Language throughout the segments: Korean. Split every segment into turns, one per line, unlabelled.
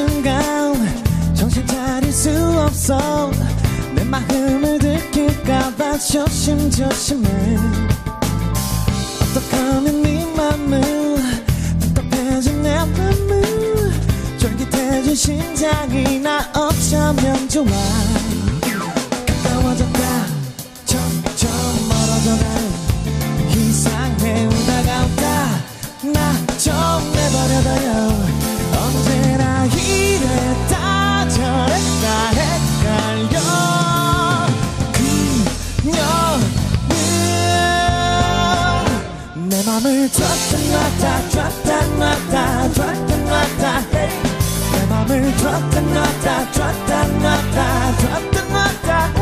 순간 정신 차릴 수 없어. 내 마음을 들킬까봐 조심조심해. 어떡하면 네 맘을 답답해진 내 맘을 쫄깃해진 심장이 나 없으면 좋아. 놨다 줬다 놨다 줬다 놨다. 내 맘을 줬다 놨다 줬다 놨다 줬다 놨다.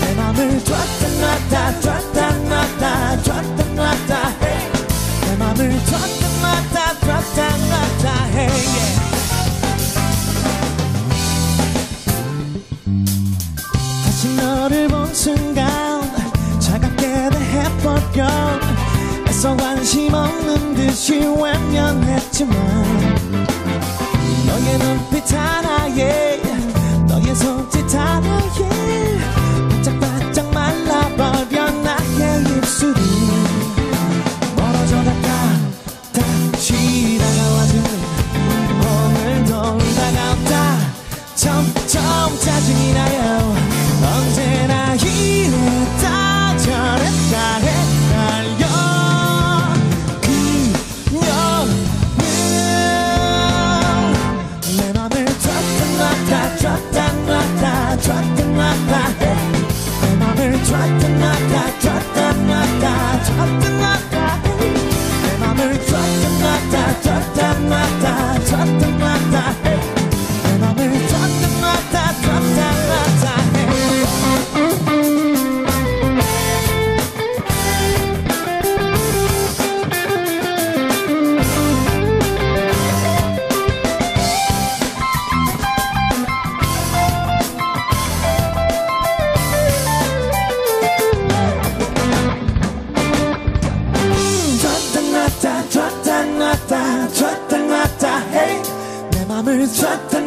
내 맘을 줬다 놨다 줬다 놨다 줬다 놨다. 내 맘을 줬다 놨다 줬다 놨다 yeah. 다시 너를 본 순간 차갑게 대해버려 애써 관심 없는 듯이 외면했지만 try to knock out It's the